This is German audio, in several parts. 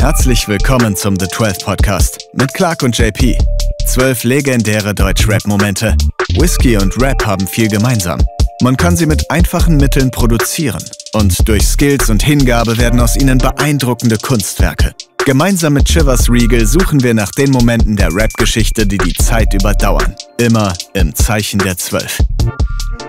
Herzlich willkommen zum The 12 Podcast mit Clark und JP. Zwölf legendäre Deutsch-Rap-Momente. Whisky und Rap haben viel gemeinsam. Man kann sie mit einfachen Mitteln produzieren. Und durch Skills und Hingabe werden aus ihnen beeindruckende Kunstwerke. Gemeinsam mit Chivers Regal suchen wir nach den Momenten der Rap-Geschichte, die die Zeit überdauern. Immer im Zeichen der Zwölf.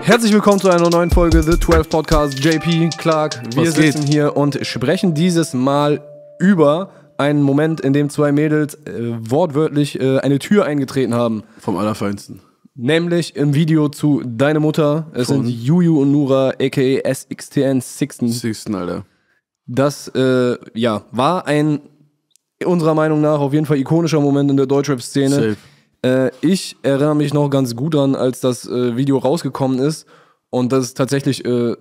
Herzlich willkommen zu einer neuen Folge The 12 Podcast. JP, Clark, wir Was sitzen geht? hier und sprechen dieses Mal über einen Moment, in dem zwei Mädels äh, wortwörtlich äh, eine Tür eingetreten haben. Vom Allerfeinsten. Nämlich im Video zu Deine Mutter. Es Von? sind Juju und Nura, aka SXTN Sixten. Sixten, Alter. Das äh, ja, war ein unserer Meinung nach auf jeden Fall ikonischer Moment in der Deutschrap-Szene. Äh, ich erinnere mich noch ganz gut dran, als das äh, Video rausgekommen ist. Und das tatsächlich äh,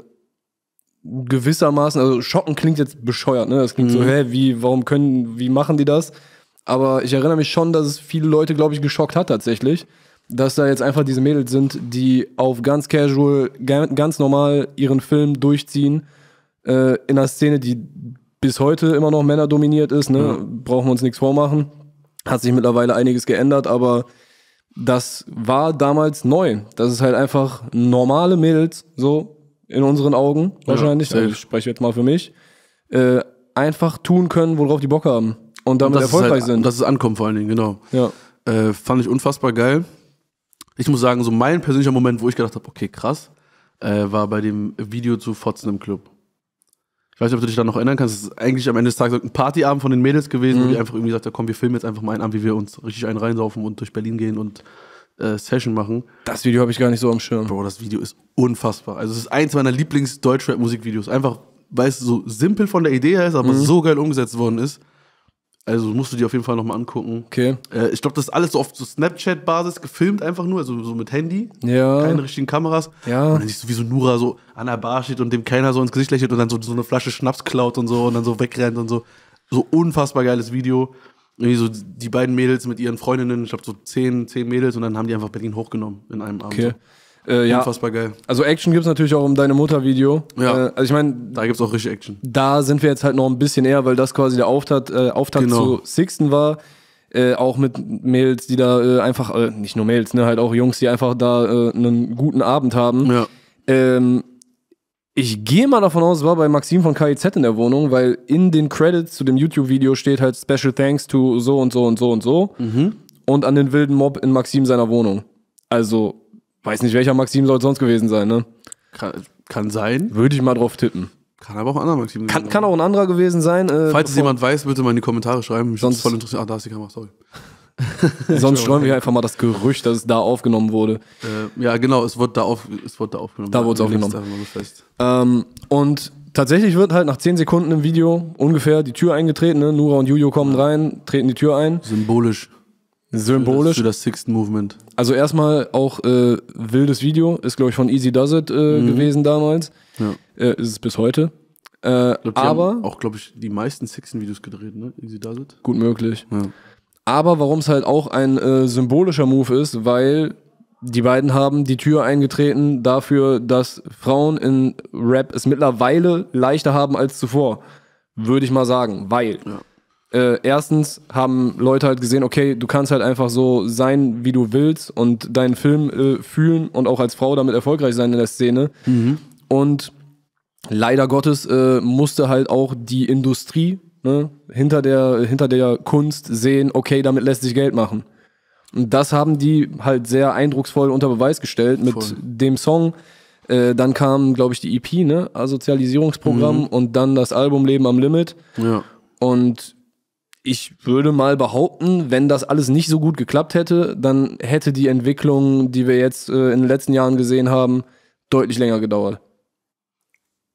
gewissermaßen, also schocken klingt jetzt bescheuert, ne? Das klingt so, hä, wie, warum können, wie machen die das? Aber ich erinnere mich schon, dass es viele Leute, glaube ich, geschockt hat tatsächlich, dass da jetzt einfach diese Mädels sind, die auf ganz casual, ga- ganz normal ihren Film durchziehen, äh, in einer Szene, die bis heute immer noch männerdominiert ist, ne? Brauchen wir uns nichts vormachen. Hat sich mittlerweile einiges geändert, aber das war damals neu. Das ist halt einfach normale Mädels, so in unseren Augen wahrscheinlich. safe. also ich spreche jetzt mal für mich. Äh, einfach tun können, worauf die Bock haben. Und damit ist erfolgreich halt, sind. Das ist Ankommen vor allen Dingen, genau. ja. Äh, fand ich unfassbar geil. Ich muss sagen, so mein persönlicher Moment, wo ich gedacht habe, okay, krass, äh, war bei dem Video zu Fotzen im Club. Ich weiß nicht, ob du dich da noch erinnern kannst. Es ist eigentlich am Ende des Tages ein Partyabend von den Mädels gewesen, wo Mhm. die einfach irgendwie gesagt haben, komm, wir filmen jetzt einfach mal einen Abend, wie wir uns richtig einen reinsaufen und durch Berlin gehen und äh, Session machen. Das Video habe ich gar nicht so am Schirm. Bro, das Video ist unfassbar. Also es ist eins meiner Lieblings-Deutschrap-Musikvideos. Einfach, weil es so simpel von der Idee her ist, aber so geil umgesetzt worden ist. Also musst du dir auf jeden Fall nochmal angucken. Okay. Äh, ich glaube, das ist alles so auf so Snapchat-Basis gefilmt, einfach nur, also so mit Handy. Ja. Keine richtigen Kameras. Ja. Und dann siehst du, wie so Nura so an der Bar steht und dem keiner so ins Gesicht lächelt und dann so, so eine Flasche Schnaps klaut und so und dann so wegrennt und so. So unfassbar geiles Video. Irgendwie so die beiden Mädels mit ihren Freundinnen, ich glaube so zehn, zehn Mädels und dann haben die einfach Berlin hochgenommen in einem Abend. Okay. So. Äh, ja. Unfassbar geil. Also Action gibt es natürlich auch um deine Mutter-Video. Ja. Äh, also ich meine, Da gibt's auch richtig Action. da sind wir jetzt halt noch ein bisschen eher, weil das quasi der Auftakt, äh, Auftakt Genau. zu Sixten war. Äh, auch mit Mädels, die da äh, einfach, äh, nicht nur Mädels, ne, halt auch Jungs, die einfach da äh, einen guten Abend haben. Ja. Ähm, ich gehe mal davon aus, es war bei Maxim von KIZ in der Wohnung, weil in den Credits zu dem YouTube-Video steht halt Special Thanks to so und so und so und so. Mhm. Und an den wilden Mob in Maxim seiner Wohnung. Also, weiß nicht, welcher Maxim soll es sonst gewesen sein, ne? Kann, kann sein. Würde ich mal drauf tippen. Kann aber auch ein anderer Maxim Kann, sein. kann auch ein anderer gewesen sein. Äh, Falls es jemand weiß, bitte mal in die Kommentare schreiben. Mich Sonst- sonst voll interessiert. Ah, da ist die Kamera, sorry. Sonst streuen wir einfach mal das Gerücht, dass es da aufgenommen wurde. Äh, ja, genau, es wurde da, auf, es wurde da aufgenommen. Da wurde es aufgenommen. Ähm, und tatsächlich wird halt nach 10 Sekunden im Video ungefähr die Tür eingetreten. Ne? Nura und Juju kommen rein, treten die Tür ein. Symbolisch. Symbolisch. Für das Sixth Movement. Also erstmal auch äh, wildes Video. Ist, glaube ich, von Easy Does It äh, gewesen damals. Ja. Äh, ist es bis heute. Äh, glaub, aber, auch, glaube ich, die meisten Sixten-Videos gedreht, ne? Easy Does It. gut möglich. Ja. Aber warum es halt auch ein äh, symbolischer Move ist, weil die beiden haben die Tür eingetreten dafür, dass Frauen in Rap es mittlerweile leichter haben als zuvor. Würde ich mal sagen. Weil äh, erstens haben Leute halt gesehen, okay, du kannst halt einfach so sein, wie du willst und deinen Film äh, fühlen und auch als Frau damit erfolgreich sein in der Szene. Und leider Gottes äh, musste halt auch die Industrie ne, hinter, der, hinter der Kunst sehen, okay, damit lässt sich Geld machen. Und das haben die halt sehr eindrucksvoll unter Beweis gestellt mit Voll. dem Song. Äh, dann kam, glaube ich, die EP, ne? Asozialisierungsprogramm und dann das Album Leben am Limit. Ja. Und ich würde mal behaupten, wenn das alles nicht so gut geklappt hätte, dann hätte die Entwicklung, die wir jetzt äh, in den letzten Jahren gesehen haben, deutlich länger gedauert.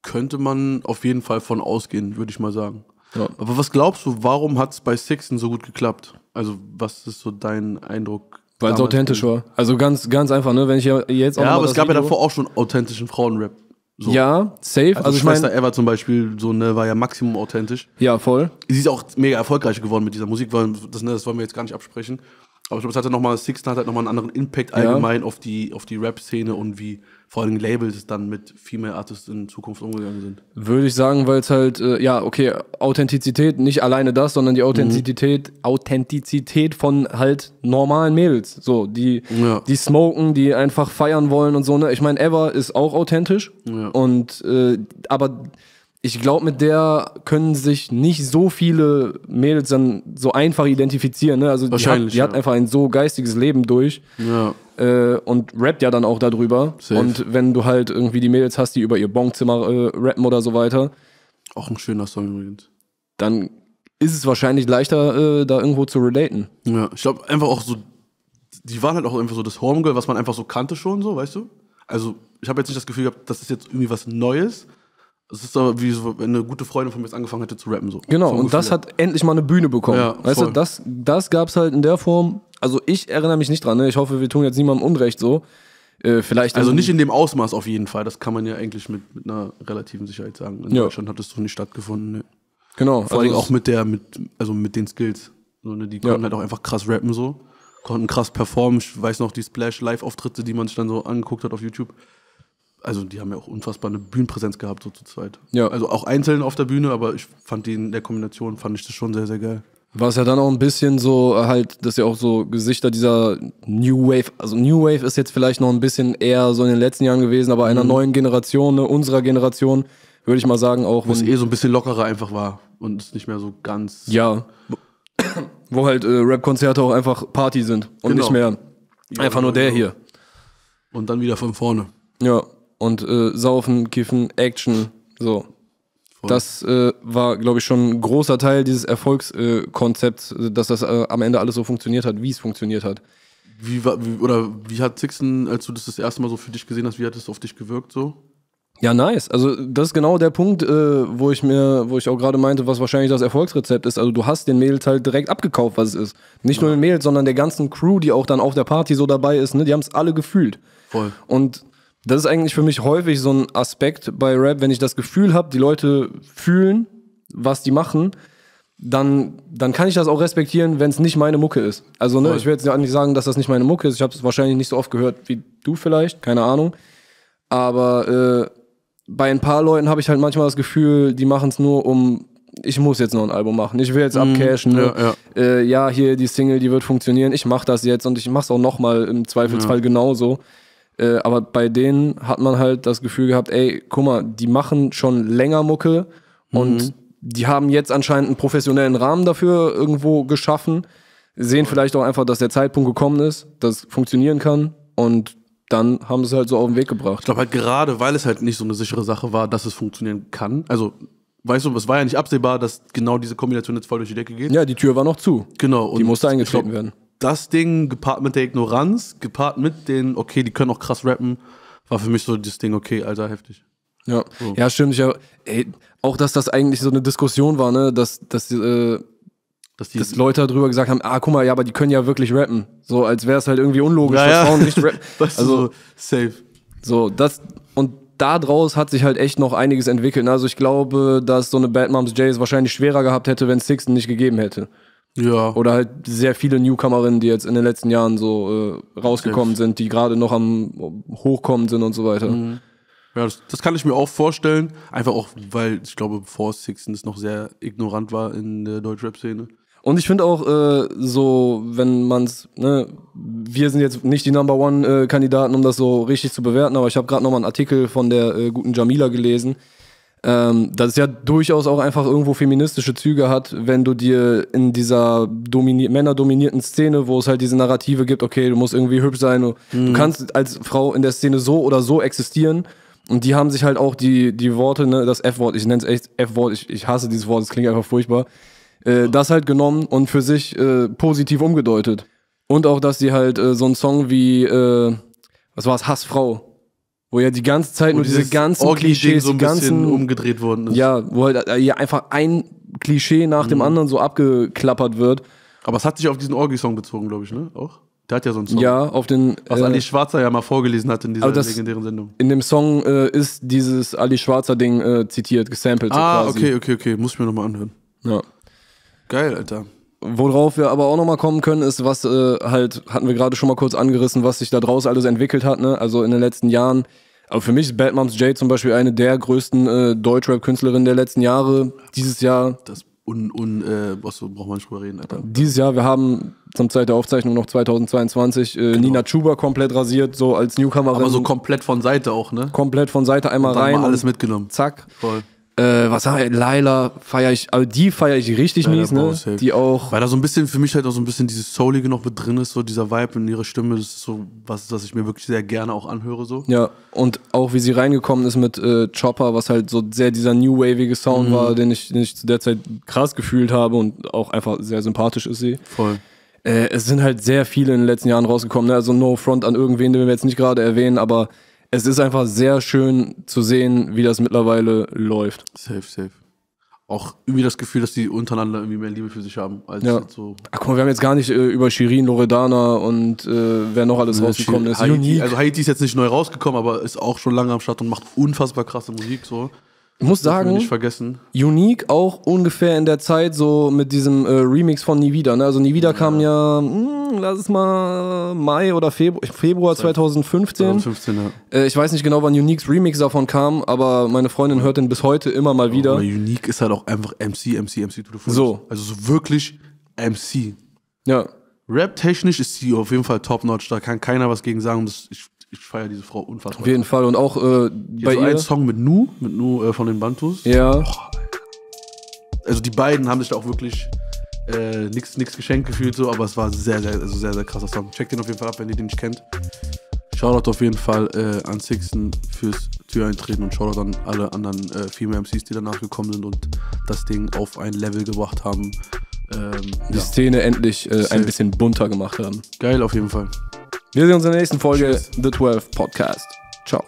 Könnte man auf jeden Fall von ausgehen, würde ich mal sagen. Ja. Aber was glaubst du, warum hat es bei Sixten so gut geklappt? Also, was ist so dein Eindruck? Weil es authentisch war. Also ganz, ganz einfach, ne? Wenn ich ja jetzt auch Ja, aber es gab ja Video- davor auch schon authentischen Frauenrap. So. Ja, safe. Also, Also, ich Schwester meine, Eva zum Beispiel, so, ne, war ja maximum authentisch. ja, voll. Sie ist auch mega erfolgreich geworden mit dieser Musik, weil das, ne, das wollen wir jetzt gar nicht absprechen. Aber ich glaube, es hatte nochmal, Sixten hat halt nochmal einen anderen Impact allgemein auf die, auf die Rap-Szene und wie vor allem Labels dann mit Female Artists in Zukunft umgegangen sind. Würde ich sagen, weil es halt, äh, ja, okay, Authentizität, nicht alleine das, sondern die Authentizität, Authentizität von halt normalen Mädels. So, die, Ja. die smoken, die einfach feiern wollen und so, ne? Ich meine, Eva ist auch authentisch. Ja. Und äh, aber ich glaube, mit der können sich nicht so viele Mädels dann so einfach identifizieren. Ne? Also die, hat, die hat ja. einfach ein so geistiges Leben durch Ja. äh, und rappt ja dann auch darüber. Safe. Und wenn du halt irgendwie die Mädels hast, die über ihr Bonzimmer äh, rappen oder so weiter, Auch ein schöner Song übrigens. dann ist es wahrscheinlich leichter, äh, da irgendwo zu relaten. Ja, ich glaube einfach auch so, die waren halt auch einfach so das Homegirl, was man einfach so kannte schon, so, weißt du? Also, ich habe jetzt nicht das Gefühl gehabt, das ist jetzt irgendwie was Neues. Es ist aber wie so, wenn eine gute Freundin von mir jetzt angefangen hätte zu rappen, so. Genau, und das hat endlich mal eine Bühne bekommen. Ja, weißt du, voll. das, das gab es halt in der Form. Also ich erinnere mich nicht dran, ne? ich hoffe, wir tun jetzt niemandem Unrecht so. Äh, vielleicht. Also nicht in dem Ausmaß auf jeden Fall, das kann man ja eigentlich mit, mit einer relativen Sicherheit sagen. In Ja. Deutschland hat es so nicht stattgefunden. Ne. Genau, Vor allem also auch mit der, mit, also mit den Skills. So, ne, die konnten Ja. halt auch einfach krass rappen so. Konnten krass performen. Ich weiß noch, die Splash-Live-Auftritte, die man sich dann so angeguckt hat auf YouTube. Also die haben ja auch unfassbar eine Bühnenpräsenz gehabt, so zu zweit. Ja. Also auch einzeln auf der Bühne, aber ich fand die in der Kombination, fand ich das schon sehr, sehr geil. War es ja dann auch ein bisschen so, halt, das ist ja auch so Gesichter dieser New Wave. Also New Wave ist jetzt vielleicht noch ein bisschen eher so in den letzten Jahren gewesen, aber Mhm. einer neuen Generation, ne, unserer Generation, würde ich mal sagen, auch Wo es eh so ein bisschen lockerer einfach war und es nicht mehr so ganz. ja, wo halt äh, Rap-Konzerte auch einfach Party sind und Genau. nicht mehr einfach nur der hier. Und dann wieder von vorne. Ja, und äh, Saufen, Kiffen, Action, so. Voll. Das äh, war, glaube ich, schon ein großer Teil dieses Erfolgskonzepts, äh, dass das äh, am Ende alles so funktioniert hat, wie es funktioniert hat. Wie, war- wie, oder wie hat Sixten, als du das das erste Mal so für dich gesehen hast, wie hat es auf dich gewirkt so? Ja, nice. Also das ist genau der Punkt, äh, wo ich mir, wo ich auch gerade meinte, was wahrscheinlich das Erfolgsrezept ist. Also du hast den Mädels halt direkt abgekauft, was es ist. Nicht nur den Mädels, sondern der ganzen Crew, die auch dann auf der Party so dabei ist, ne? Die haben es alle gefühlt. Voll. Und das ist eigentlich für mich häufig so ein Aspekt bei Rap, wenn ich das Gefühl habe, die Leute fühlen, was die machen, dann, dann kann ich das auch respektieren, wenn es nicht meine Mucke ist. Also, ne, Voll. ich will jetzt ja nicht sagen, dass das nicht meine Mucke ist. Ich habe es wahrscheinlich nicht so oft gehört wie du vielleicht, keine Ahnung. Aber äh, bei ein paar Leuten habe ich halt manchmal das Gefühl, die machen es nur um, ich muss jetzt noch ein Album machen. Ich will jetzt abcashen. Ne? ja, ja. Äh, ja, hier die Single, die wird funktionieren. Ich mache das jetzt und ich mache es auch nochmal im Zweifelsfall genauso. Äh, aber bei denen hat man halt das Gefühl gehabt, ey, guck mal, die machen schon länger Mucke und die haben jetzt anscheinend einen professionellen Rahmen dafür irgendwo geschaffen, sehen vielleicht auch einfach, dass der Zeitpunkt gekommen ist, dass es funktionieren kann und dann haben sie es halt so auf den Weg Ich gebracht. glaube halt gerade, weil es halt nicht so eine sichere Sache war, dass es funktionieren kann. Also, weißt du, es war ja nicht absehbar, dass genau diese Kombination jetzt voll durch die Decke geht. Ja, die Tür war noch zu. Genau. Und Die musste ich glaub, werden. Das Ding gepaart mit der Ignoranz, gepaart mit den, okay, die können auch krass rappen, war für mich so das Ding, okay, Alter, heftig. Ja, ja stimmt. Hab- ey, auch, dass das eigentlich so eine Diskussion war, ne? dass, dass äh, Dass die, dass Leute darüber gesagt haben, ah, guck mal, ja, aber die können ja wirklich rappen. So, als wäre es halt irgendwie unlogisch, Ja, dass ja. Frauen nicht rappen. also, so safe. so, das, und daraus hat sich halt echt noch einiges entwickelt. Also, ich glaube, dass so eine Bad Moms Jays wahrscheinlich schwerer gehabt hätte, wenn es Sixten nicht gegeben hätte. Ja. Oder halt sehr viele Newcomerinnen, die jetzt in den letzten Jahren so äh, rausgekommen sind, die gerade noch am Hochkommen sind und so weiter. Mhm. Ja, das, das kann ich mir auch vorstellen. Einfach auch, weil ich glaube, bevor Sixten es noch sehr ignorant war in der Deutschrap-Szene. Und ich finde auch äh, so, wenn man's, ne, wir sind jetzt nicht die Number One äh, Kandidaten, um das so richtig zu bewerten, aber ich habe gerade noch mal einen Artikel von der äh, guten Jamila gelesen, ähm, dass es ja durchaus auch einfach irgendwo feministische Züge hat, wenn du dir in dieser domini männerdominierten Szene, wo es halt diese Narrative gibt, okay, du musst irgendwie hübsch sein, du, du kannst als Frau in der Szene so oder so existieren. Und die haben sich halt auch die, die Worte, ne, das F-Wort, ich nenne es echt F-Wort, ich, ich hasse dieses Wort, es klingt einfach furchtbar, äh, das halt genommen und für sich äh, positiv umgedeutet. Und auch, dass sie halt äh, so einen Song wie, äh, was war es, Hassfrau, wo ja die ganze Zeit nur diese ganzen Klischees, so ein ganzen, umgedreht worden ist. ja, wo halt äh, ja einfach ein Klischee nach Mhm. dem anderen so abgeklappert wird. Aber es hat sich auf diesen Orgi-Song bezogen, glaube ich, ne? Auch? Der hat ja so einen Song. Ja, auf den. Was äh, Ali Schwarzer ja mal vorgelesen hat in dieser das- legendären Sendung. in dem Song äh, ist dieses Ali Schwarzer Ding äh, zitiert, gesampelt so Ah, quasi. okay, okay, okay. Muss ich mir nochmal anhören. Ja. Geil, Alter. Worauf wir aber auch nochmal kommen können, ist, was äh, halt, hatten wir gerade schon mal kurz angerissen, was sich da draus alles entwickelt hat, ne? Also in den letzten Jahren. Aber für mich ist Bad Moms J zum Beispiel eine der größten äh, Deutschrap-Künstlerinnen der letzten Jahre. Dieses Jahr, Das un, un, äh, was braucht man nicht drüber reden, Alter. dieses Jahr, wir haben zum Zeit der Aufzeichnung noch 2022 äh, Nina Chuba komplett rasiert, so als Newcomerin. Aber so komplett von Seite auch, ne? komplett von Seite einmal Dann rein. mal alles mitgenommen. Zack. Voll. Äh, was sag ich? Laila feiere ich, also die feiere ich richtig Laila mies, ne? Die auch. Weil da so ein bisschen, für mich halt auch so ein bisschen dieses Soulige noch mit drin ist, so dieser Vibe in ihrer Stimme, das ist so was, was ich mir wirklich sehr gerne auch anhöre, so. Ja, und auch wie sie reingekommen ist mit äh, Chopper, was halt so sehr dieser new wavige Sound war, den ich, den ich zu der Zeit krass gefühlt habe und auch einfach sehr sympathisch ist sie. Voll. Äh, es sind halt sehr viele in den letzten Jahren rausgekommen, ne? also no front an irgendwen, den wir jetzt nicht gerade erwähnen, aber es ist einfach sehr schön zu sehen, wie das mittlerweile läuft. Safe, safe. Auch irgendwie das Gefühl, dass die untereinander irgendwie mehr Liebe für sich haben, als Ja. so. Ach guck mal, wir haben jetzt gar nicht äh, über Shirin, Loredana und äh, wer noch alles rausgekommen ist. Haiti, also Haiti ist jetzt nicht neu rausgekommen, aber ist auch schon lange am Start und macht unfassbar krasse Musik, so. ich muss sagen, nicht vergessen. Unique auch ungefähr in der Zeit so mit diesem äh, Remix von Nie wieder. Ne? Also Nie wieder kam ja, mh, lass es mal Mai oder Februar, Februar 2015. 2015, ja. Äh, ich weiß nicht genau, wann Uniques Remix davon kam, aber meine Freundin hört den bis heute immer mal wieder. Aber Unique ist halt auch einfach MC, MC, MC fullest. So. Also so wirklich MC. Ja, Rap-technisch ist sie auf jeden Fall top-notch, da kann keiner was gegen sagen. Das, ich ich feiere diese Frau unfassbar. auf jeden Fall. Und auch äh, bei so ihr. ein Song mit Nu, mit Nu äh, von den Bantus. Ja, Also die beiden haben sich da auch wirklich äh, nichts nix geschenkt gefühlt, so, aber es war sehr, sehr, also sehr, sehr krasser Song. Checkt den auf jeden Fall ab, wenn ihr den nicht kennt. Shoutout auf jeden Fall äh, an Sixten fürs Türeintreten und Shoutout an alle anderen äh, Female MCs, die danach gekommen sind und das Ding auf ein Level gebracht haben. Ähm, die ja, Szene endlich äh, ein bisschen bunter gemacht haben. geil auf jeden Fall. Wir sehen uns in der nächsten Folge Tschüss. The 12 Podcast. Ciao.